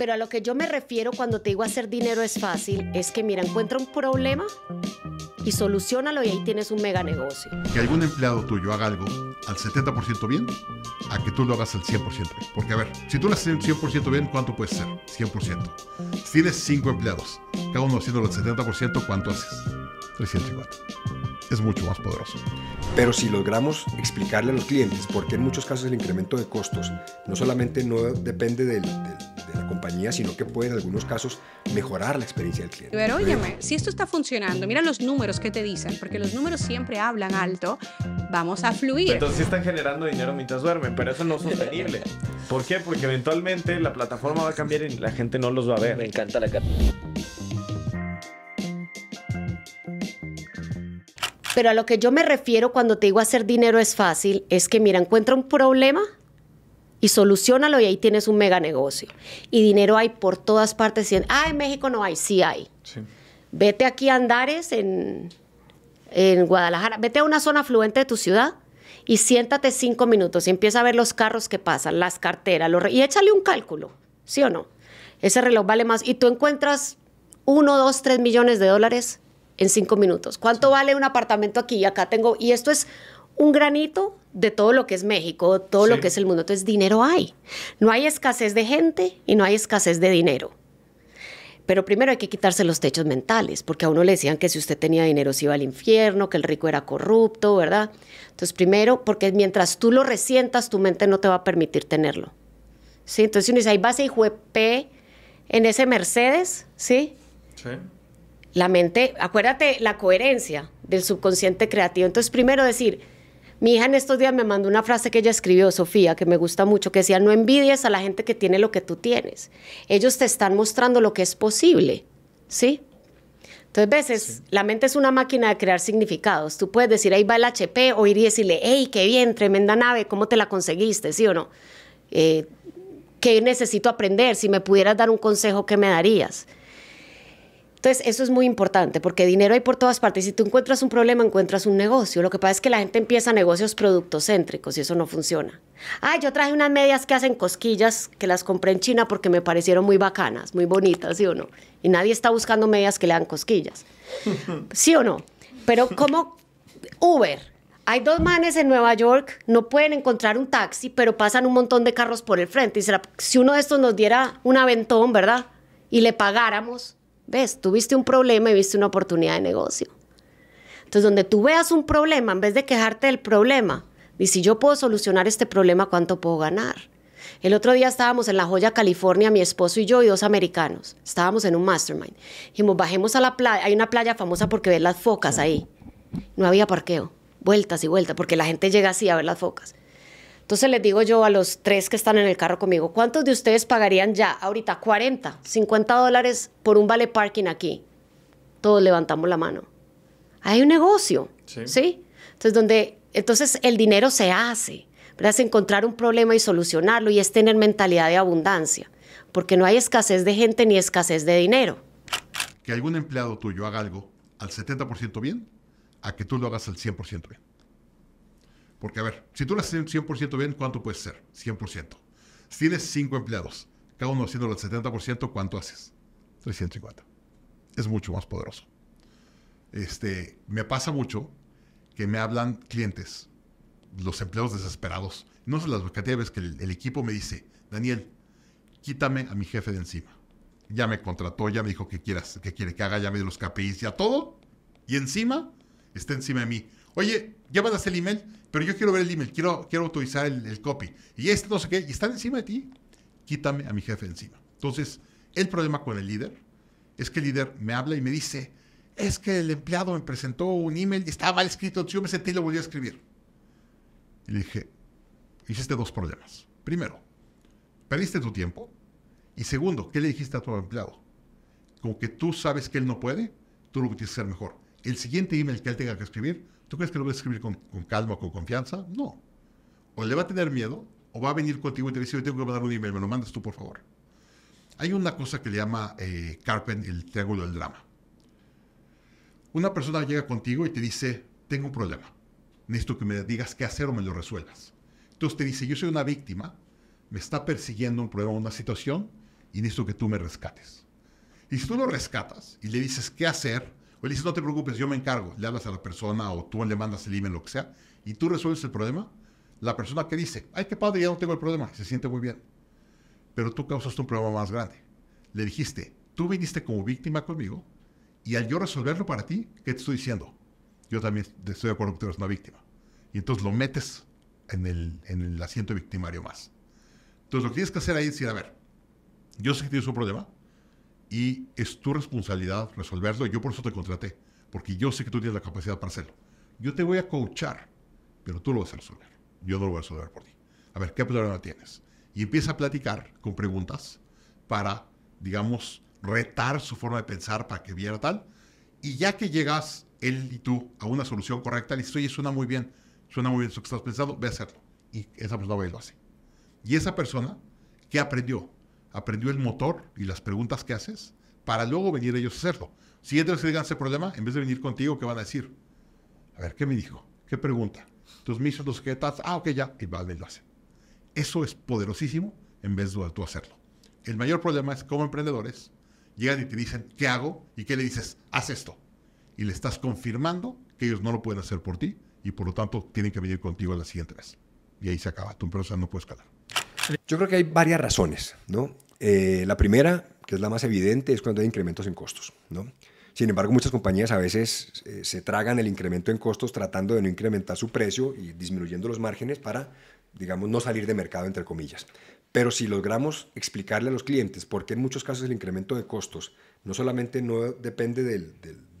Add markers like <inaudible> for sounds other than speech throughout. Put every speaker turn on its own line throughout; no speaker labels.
Pero a lo que yo me refiero cuando te digo hacer dinero es fácil, es que mira, encuentra un problema y solucionalo y ahí tienes un mega negocio.
Que algún empleado tuyo haga algo al 70% bien, a que tú lo hagas al 100% bien. Porque a ver, si tú lo haces al 100% bien, ¿cuánto puede ser? 100%. Si tienes 5 empleados, cada uno haciéndolo al 70%, ¿cuánto haces? 350. Es mucho más poderoso.
Pero si logramos explicarle a los clientes por qué en muchos casos el incremento de costos no solamente no depende del, del de la compañía, sino que puede en algunos casos mejorar la experiencia del cliente.
Pero óyeme, si esto está funcionando, mira los números que te dicen, porque los números siempre hablan alto, vamos a fluir.
Entonces sí están generando dinero mientras duermen, pero eso no es sostenible. ¿Por qué? Porque eventualmente la plataforma va a cambiar y la gente no los va a ver.
Me encanta la cara.
Pero a lo que yo me refiero cuando te digo hacer dinero es fácil, es que mira, encuentra un problema y solucionalo y ahí tienes un mega negocio. Y dinero hay por todas partes. Ah, en México no hay, sí hay.
Sí.
Vete aquí a Andares, en, en Guadalajara, vete a una zona afluente de tu ciudad y siéntate cinco minutos y empieza a ver los carros que pasan, las carteras, los y échale un cálculo, ¿sí o no? Ese reloj vale más. Y tú encuentras uno, dos, tres millones de dólares en cinco minutos. ¿Cuánto vale un apartamento aquí? Y acá tengo, y esto es un granito de todo lo que es México, todo lo que es el mundo. Entonces, dinero hay. No hay escasez de gente y no hay escasez de dinero. Pero primero hay que quitarse los techos mentales, porque a uno le decían que si usted tenía dinero se iba al infierno, que el rico era corrupto, ¿verdad? Entonces, primero, porque mientras tú lo resientas, tu mente no te va a permitir tenerlo. ¿Sí? Entonces, si uno dice, ahí vas y juepé en ese Mercedes, ¿sí?
Sí.
La mente, acuérdate la coherencia del subconsciente creativo. Entonces, primero decir, mi hija en estos días me mandó una frase que ella escribió, Sofía, que me gusta mucho, que decía, no envidies a la gente que tiene lo que tú tienes. Ellos te están mostrando lo que es posible, ¿sí? Entonces, veces, la mente es una máquina de crear significados. Tú puedes decir, ahí va el HP, o ir y decirle, hey, qué bien, tremenda nave, ¿cómo te la conseguiste? ¿Sí o no? Eh, ¿Qué necesito aprender? Si me pudieras dar un consejo, ¿qué me darías? Entonces, eso es muy importante porque dinero hay por todas partes. Si tú encuentras un problema, encuentras un negocio. Lo que pasa es que la gente empieza negocios productocéntricos y eso no funciona. Ah, yo traje unas medias que hacen cosquillas que las compré en China porque me parecieron muy bacanas, muy bonitas, ¿sí o no? Y nadie está buscando medias que le hagan cosquillas. <laughs> ¿Sí o no? Pero como Uber, hay dos manes en Nueva York, no pueden encontrar un taxi, pero pasan un montón de carros por el frente. Y será, si uno de estos nos diera un aventón, ¿verdad? Y le pagáramos, ves, tuviste un problema y viste una oportunidad de negocio. Entonces, donde tú veas un problema, en vez de quejarte del problema, y si yo puedo solucionar este problema, ¿cuánto puedo ganar? El otro día estábamos en La Joya, California, mi esposo y yo y dos americanos. Estábamos en un mastermind. Dijimos, bajemos a la playa. Hay una playa famosa porque ves las focas ahí. No había parqueo. Vueltas y vueltas, porque la gente llega así a ver las focas. Entonces les digo yo a los tres que están en el carro conmigo, ¿cuántos de ustedes pagarían ya ahorita 40, 50 dólares por un vale parking aquí? Todos levantamos la mano. Hay un negocio,
Sí.
¿sí? Entonces, donde, entonces el dinero se hace, ¿verdad? Es encontrar un problema y solucionarlo y es tener mentalidad de abundancia, porque no hay escasez de gente ni escasez de dinero.
Que algún empleado tuyo haga algo al 70% bien, a que tú lo hagas al 100% bien. Porque, a ver, si tú lo haces al 100% bien, ¿cuánto puede ser? 100%. Si tienes 5 empleados, cada uno haciéndolo al 70%, ¿cuánto haces? 350. Es mucho más poderoso. Este, me pasa mucho que me hablan clientes, los empleados desesperados. No sé las cantidad que el, equipo me dice, Daniel, quítame a mi jefe de encima. Ya me contrató, ya me dijo que quieras, que quiere que haga, ya me dio los KPIs, ya todo. Y encima, está encima de mí. Oye, ya hacer el email, pero yo quiero ver el email, quiero, quiero autorizar el, copy. Y este no sé qué, y están encima de ti. Quítame a mi jefe encima. Entonces, el problema con el líder es que el líder me habla y me dice, es que el empleado me presentó un email y estaba mal escrito, yo me senté y lo volví a escribir. Y le dije, hiciste dos problemas. Primero, perdiste tu tiempo. Y segundo, ¿qué le dijiste a tu empleado? Como que tú sabes que él no puede, tú lo tienes que hacer mejor. El siguiente email que él tenga que escribir, ¿tú crees que lo va a escribir con, con calma, con confianza? No. O le va a tener miedo, o va a venir contigo y te dice, yo tengo que mandar un email, me lo mandas tú, por favor. Hay una cosa que le llama eh, Carpen el triángulo del drama. Una persona llega contigo y te dice, tengo un problema. Necesito que me digas qué hacer o me lo resuelvas. Entonces te dice, yo soy una víctima, me está persiguiendo un problema, una situación, y necesito que tú me rescates. Y si tú lo rescatas y le dices qué hacer, o le dices no te preocupes, yo me encargo, le hablas a la persona o tú le mandas el email, lo que sea, y tú resuelves el problema, la persona que dice, ay, qué padre, ya no tengo el problema, se siente muy bien. Pero tú causaste un problema más grande. Le dijiste, tú viniste como víctima conmigo y al yo resolverlo para ti, ¿qué te estoy diciendo? Yo también estoy de acuerdo que tú eres una víctima. Y entonces lo metes en el, en el asiento victimario más. Entonces lo que tienes que hacer ahí es decir, a ver, yo sé que tienes un problema y es tu responsabilidad resolverlo. Yo por eso te contraté, porque yo sé que tú tienes la capacidad para hacerlo. Yo te voy a coachar, pero tú lo vas a resolver. Yo no lo voy a resolver por ti. A ver, ¿qué problema tienes? Y empieza a platicar con preguntas para, digamos, retar su forma de pensar para que viera tal. Y ya que llegas él y tú a una solución correcta, le dices, oye, suena muy bien, suena muy bien eso que estás pensando, ve a hacerlo. Y esa persona va lo hace. Y esa persona, ¿qué aprendió? Aprendió el motor y las preguntas que haces para luego venir ellos a hacerlo. Si ellos digan ese problema, en vez de venir contigo, ¿qué van a decir? A ver, ¿qué me dijo? ¿Qué pregunta? Me hizo los que ah, ok, ya, y va, y lo hace. Eso es poderosísimo en vez de tú hacerlo. El mayor problema es como emprendedores llegan y te dicen, ¿qué hago? ¿Y qué le dices? Haz esto. Y le estás confirmando que ellos no lo pueden hacer por ti y por lo tanto tienen que venir contigo a la siguiente vez. Y ahí se acaba. Tu empresa no puede escalar.
Yo creo que hay varias razones, ¿no? Eh, la primera, que es la más evidente, es cuando hay incrementos en costos, ¿no? Sin embargo, muchas compañías a veces eh, se tragan el incremento en costos tratando de no incrementar su precio y disminuyendo los márgenes para, digamos, no salir de mercado, entre comillas. Pero si logramos explicarle a los clientes por qué en muchos casos el incremento de costos no solamente no depende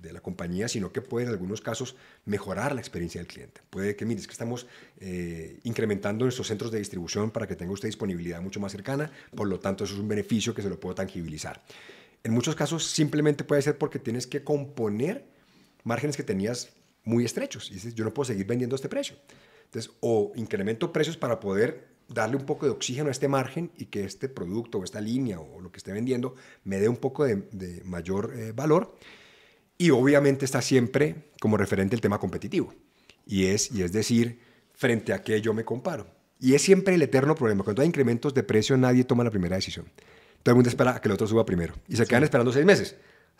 de la compañía, sino que puede en algunos casos mejorar la experiencia del cliente. Puede que, mire, es que estamos eh, incrementando nuestros centros de distribución para que tenga usted disponibilidad mucho más cercana, por lo tanto eso es un beneficio que se lo puedo tangibilizar. En muchos casos simplemente puede ser porque tienes que componer márgenes que tenías muy estrechos y dices, yo no puedo seguir vendiendo este precio. Entonces, o incremento precios para poder darle un poco de oxígeno a este margen y que este producto o esta línea o lo que esté vendiendo me dé un poco de, mayor eh, valor. Y obviamente está siempre como referente el tema competitivo. Y es, y es decir, frente a qué yo me comparo. Y es siempre el eterno problema. Cuando hay incrementos de precio, nadie toma la primera decisión. Todo el mundo espera a que el otro suba primero. Y se quedan esperando seis meses.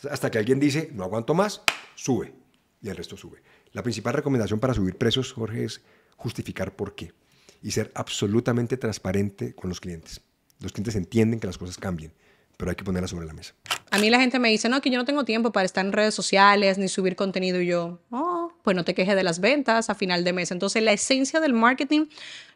Hasta que alguien dice, no aguanto más, sube. Y el resto sube. La principal recomendación para subir precios, Jorge, es justificar por qué y ser absolutamente transparente con los clientes. Los clientes entienden que las cosas cambien, pero hay que ponerlas sobre la mesa.
A mí la gente me dice, no, que yo no tengo tiempo para estar en redes sociales ni subir contenido. Y yo, oh, pues no te quejes de las ventas a final de mes. Entonces, la esencia del marketing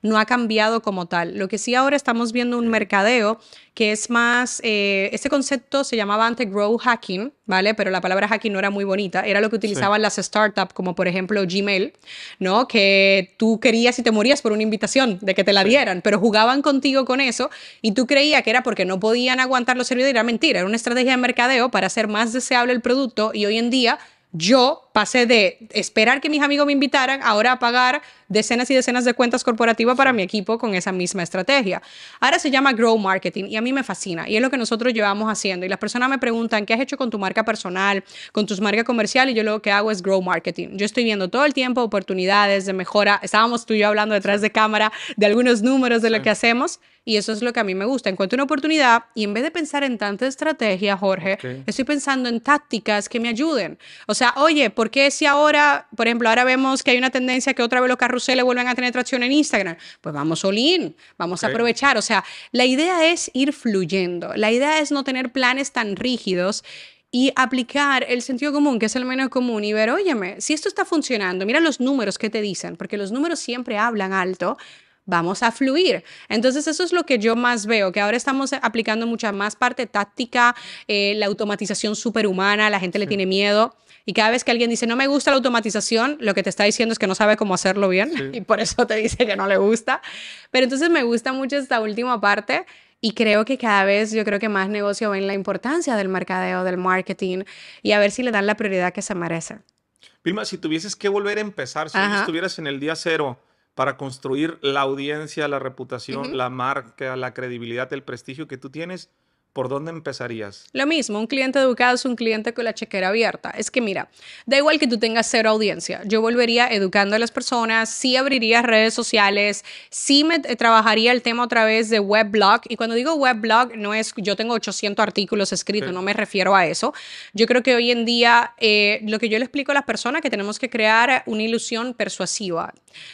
no ha cambiado como tal. Lo que sí ahora estamos viendo un mercadeo que es más, eh, este concepto se llamaba antes grow hacking, ¿vale? Pero la palabra hacking no era muy bonita, era lo que utilizaban las startups, como por ejemplo Gmail, ¿no? Que tú querías y te morías por una invitación de que te la dieran, pero jugaban contigo con eso y tú creías que era porque no podían aguantar los servidores, era mentira, era una estrategia mercadeo para hacer más deseable el producto y hoy en día yo pasé de esperar que mis amigos me invitaran ahora a pagar decenas y decenas de cuentas corporativas para mi equipo con esa misma estrategia. Ahora se llama Grow Marketing y a mí me fascina y es lo que nosotros llevamos haciendo. Y las personas me preguntan, ¿qué has hecho con tu marca personal, con tus marcas comerciales? Y yo lo que hago es Grow Marketing. Yo estoy viendo todo el tiempo oportunidades de mejora. Estábamos tú y yo hablando detrás de cámara de algunos números de lo que hacemos y eso es lo que a mí me gusta. Encuentro una oportunidad y en vez de pensar en tanta estrategia, Jorge, estoy pensando en tácticas que me ayuden. O sea, oye, ¿por qué si ahora, por ejemplo, ahora vemos que hay una tendencia que otra vez los carruseles vuelven a tener tracción en Instagram? Pues vamos all in, vamos a aprovechar. O sea, la idea es ir fluyendo. La idea es no tener planes tan rígidos y aplicar el sentido común, que es el menos común, y ver, óyeme, si esto está funcionando, mira los números que te dicen, porque los números siempre hablan alto, vamos a fluir. Entonces eso es lo que yo más veo, que ahora estamos aplicando mucha más parte táctica, eh, la automatización superhumana, la gente le tiene miedo. Y cada vez que alguien dice no me gusta la automatización, lo que te está diciendo es que no sabe cómo hacerlo bien <laughs> y por eso te dice que no le gusta. Pero entonces me gusta mucho esta última parte y creo que cada vez yo creo que más negocio ven la importancia del mercadeo, del marketing y a ver si le dan la prioridad que se merece.
Vilma, si tuvieses que volver a empezar, si estuvieras en el día cero, para construir la audiencia, la reputación, la marca, la credibilidad, el prestigio que tú tienes,
¿por dónde empezarías?
Lo mismo, un cliente educado es un cliente con la chequera abierta. Es que mira, da igual que tú tengas cero audiencia, yo volvería educando a las personas, sí abriría redes sociales, sí me eh, trabajaría el tema otra vez de webblog. Y cuando digo webblog, no es yo tengo 800 artículos escritos, no me refiero a eso. Yo creo que hoy en día eh, lo que yo le explico a las personas que tenemos que crear una ilusión persuasiva.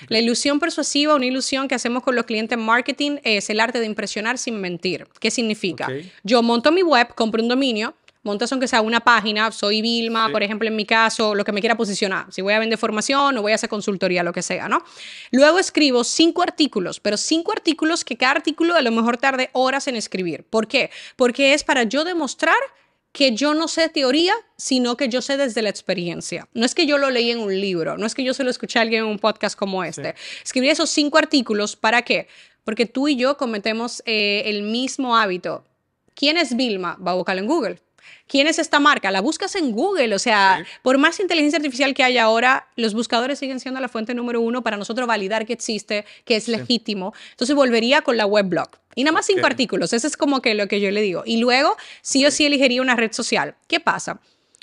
La ilusión persuasiva, una ilusión que hacemos con los clientes en marketing es el arte de impresionar sin mentir. ¿Qué significa? Yo monto mi web, compro un dominio, montas aunque sea una página, soy Vilma, por ejemplo, en mi caso, lo que me quiera posicionar. Si voy a vender formación o voy a hacer consultoría, lo que sea, ¿no? Luego escribo cinco artículos, pero cinco artículos que cada artículo a lo mejor tarde horas en escribir. ¿Por qué? Porque es para yo demostrar que yo no sé teoría, sino que yo sé desde la experiencia. No es que yo lo leí en un libro, no es que yo se lo escuché a alguien en un podcast como este. Escribí esos cinco artículos, ¿para qué? Porque tú y yo cometemos eh, el mismo hábito. ¿Quién es Vilma? Va a buscarlo en Google. ¿Quién es esta marca? La buscas en Google. O sea, por más inteligencia artificial que haya ahora, los buscadores siguen siendo la fuente número uno para nosotros validar que existe, que es legítimo. Entonces volvería con la weblog. Y nada más cinco
Ok.
artículos. Eso es como que lo que yo le digo. Y luego, sí o sí elegiría una red social. ¿Qué pasa?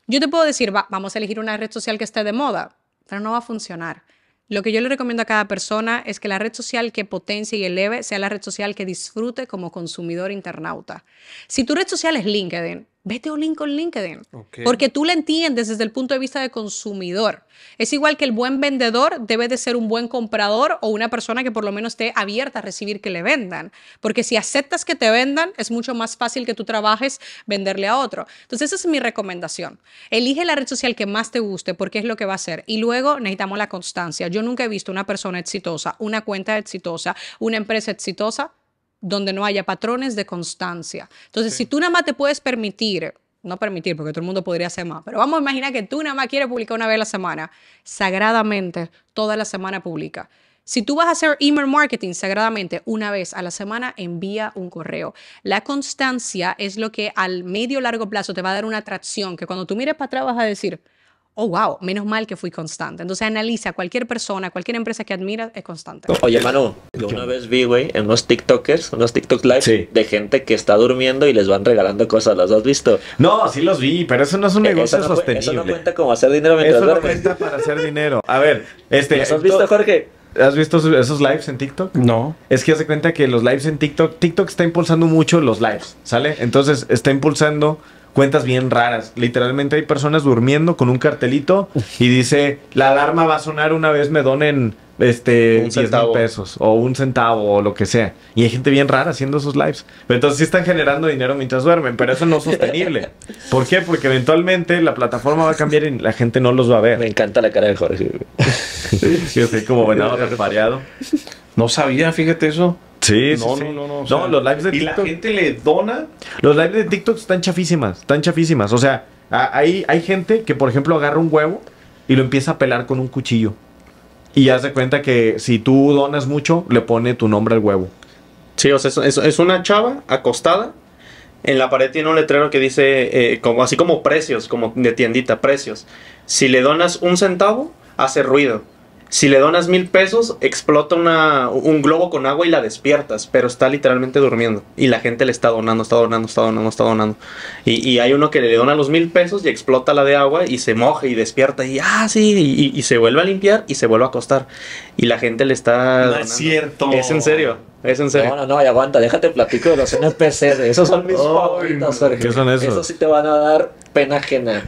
Yo te puedo decir, va, vamos a elegir una red social que esté de moda, pero no va a funcionar. Lo que yo le recomiendo a cada persona es que la red social que potencie y eleve sea la red social que disfrute como consumidor internauta. Si tu red social es LinkedIn, vete a un link con LinkedIn.
Ok.
Porque tú la entiendes desde el punto de vista de consumidor. Es igual que el buen vendedor debe de ser un buen comprador o una persona que por lo menos esté abierta a recibir que le vendan. Porque si aceptas que te vendan, es mucho más fácil que tú trabajes venderle a otro. Entonces esa es mi recomendación. Elige la red social que más te guste porque es lo que va a hacer. Y luego necesitamos la constancia. Yo nunca he visto una persona exitosa, una cuenta exitosa, una empresa exitosa donde no haya patrones de constancia. Entonces, si tú nada más te puedes permitir, no permitir, porque todo el mundo podría hacer más, pero vamos a imaginar que tú nada más quieres publicar una vez a la semana, sagradamente, toda la semana publica. Si tú vas a hacer email marketing sagradamente una vez a la semana, envía un correo. La constancia es lo que al medio largo plazo te va a dar una atracción que cuando tú mires para atrás vas a decir, oh, wow, menos mal que fui constante. Entonces analiza cualquier persona, cualquier empresa que admiras es constante.
Oye, Manu, yo una vez vi, güey, en unos TikTokers, unos TikTok live
Sí.
de gente que está durmiendo y les van regalando cosas. ¿Los has visto?
No, sí los vi, pero eso no es un
Eh,
negocio
eso, no,
sostenible.
eso no cuenta como hacer dinero mientras
Eso no
duermes.
cuenta para hacer dinero. A ver, este.
¿Los has visto,
¿tú-
Jorge?
¿Has visto esos- esos lives en TikTok?
No.
Es que hace cuenta que los lives en TikTok, TikTok está impulsando mucho los lives, ¿sale? Entonces está impulsando cuentas bien raras. Literalmente hay personas durmiendo con un cartelito y dice, la alarma va a sonar una vez me donen este
Un
10 mil
centavo.
pesos o un centavo o lo que sea. Y hay gente bien rara haciendo esos lives. Pero entonces sí están generando dinero mientras duermen, pero eso no es sostenible. <laughs> ¿Por qué? Porque eventualmente la plataforma va a cambiar y la gente no los va a
Me
ver.
encanta la cara de Jorge. <laughs>
Yo estoy como venado <laughs> respareado.
No sabía, fíjate eso.
Sí, sí,
no,
sí.
no, no, no. o
No,
sea,
los lives de
Y la gente le dona.
Los lives de TikTok están chafísimas, están chafísimas. O sea, hay, hay gente que, por ejemplo, agarra un huevo y lo empieza a pelar con un cuchillo. Y hace cuenta que si tú donas mucho, le pone tu nombre al huevo.
Sí, o sea, es, es- es una chava acostada. En la pared tiene un letrero que dice, eh, como, así como precios, como de tiendita, precios. Si le donas un centavo, hace ruido. Si le donas mil pesos, explota una, un globo con agua y la despiertas, pero está literalmente durmiendo. Y la gente le está donando, está donando, está donando, está donando. Y, y hay uno que le dona los mil pesos y explota la de agua y se moja y despierta y, ah, sí, y, y se vuelve a limpiar y se vuelve a acostar. Y la gente le está...
No es cierto.
Es en serio, es en serio.
No, no, no, y aguanta, déjate platico de los NPCs. Esos son mis favoritos, Jorge.
¿qué son esos?
Esos sí te van a dar pena ajena.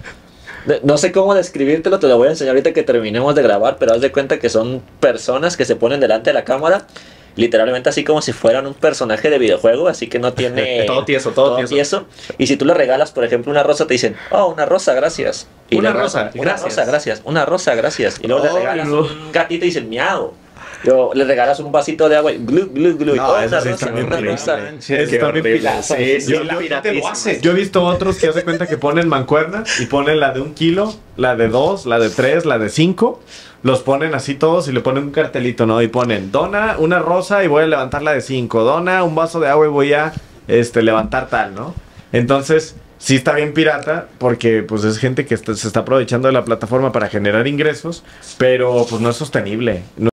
No sé cómo describírtelo, te lo voy a enseñar ahorita que terminemos de grabar, pero haz de cuenta que son personas que se ponen delante de la cámara, literalmente así como si fueran un personaje de videojuego, así que no tiene... <laughs>
Todo tieso, todo tieso.
Y si tú le regalas, por ejemplo, una rosa, te dicen, oh, una rosa, gracias. Y
Una rosa,
Una rosa, gracias. Una rosa, gracias. Y luego le regalas
no.
un gatito y dicen, miau. Luego le regalas un vasito de agua y glu, glu, glu.
No,
Oh,
eso sí está bien Yo- yo-. Yo he visto otros que hace cuenta que ponen mancuernas y ponen la de un kilo, la de dos, la de tres, la de cinco. Los ponen así todos y le ponen un cartelito, ¿no? Y ponen, dona una rosa y voy a levantar la de cinco. Dona un vaso de agua y voy a este, levantar tal, ¿no? Entonces, sí está bien pirata porque pues es gente que está- se está aprovechando de la plataforma para generar ingresos, pero pues no es sostenible. No